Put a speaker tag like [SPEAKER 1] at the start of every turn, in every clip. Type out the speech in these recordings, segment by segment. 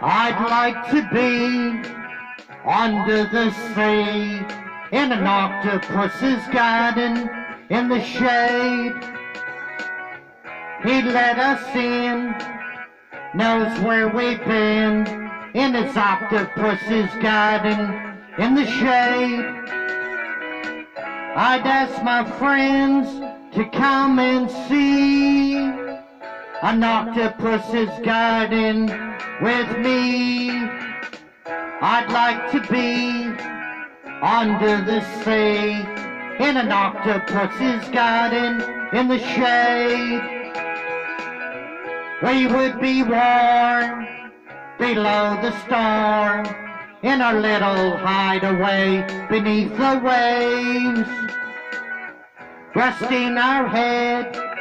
[SPEAKER 1] I'd like to be under the sea in an octopus's garden in the shade. He let us in, knows where we've been in his octopus's garden in the shade. I'd ask my friends to come and see an octopus's garden with me. I'd like to be under the sea in an octopus's garden in the shade. We would be warm below the storm in our little hideaway beneath the waves. Resting our head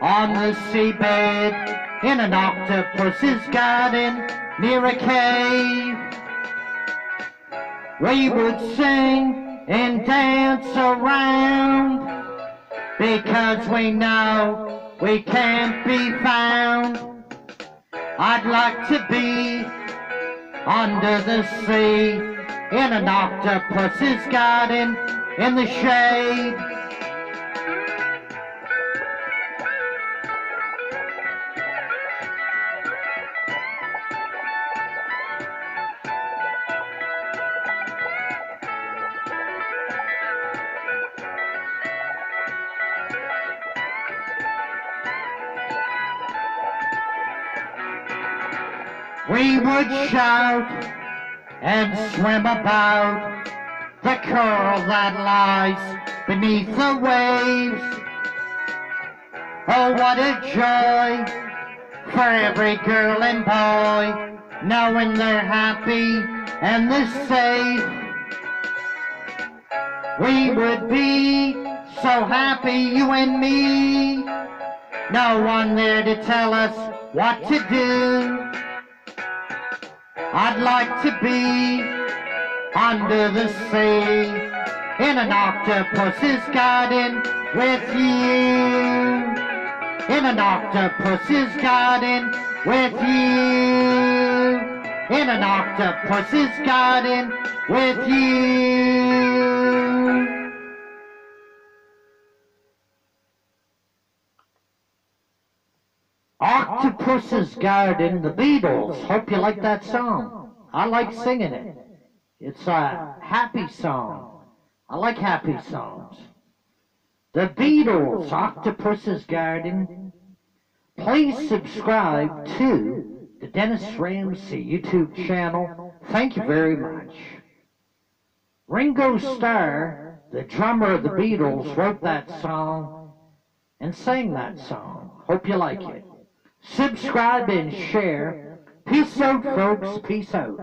[SPEAKER 1] on the seabed in an octopus's garden near a cave. We would sing and dance around because we know we can't be found. I'd like to be under the sea in an octopus's garden in the shade. We would shout and swim about the coral that lies beneath the waves. Oh, what a joy for every girl and boy, knowing they're happy and they're safe. We would be so happy, you and me. No one there to tell us what to do. I'd like to be under the sea in an octopus's garden with you. In an octopus's garden with you. In an octopus's garden with you. Octopus's Garden, the Beatles. Hope you like that song. I like singing it. It's a happy song. I like happy songs. The Beatles, Octopus's Garden. Please subscribe to the Dennis Ramsay YouTube channel. Thank you very much. Ringo Starr, the drummer of the Beatles, wrote that song and sang that song. Hope you like it subscribe and share. Peace out, folks. Peace out.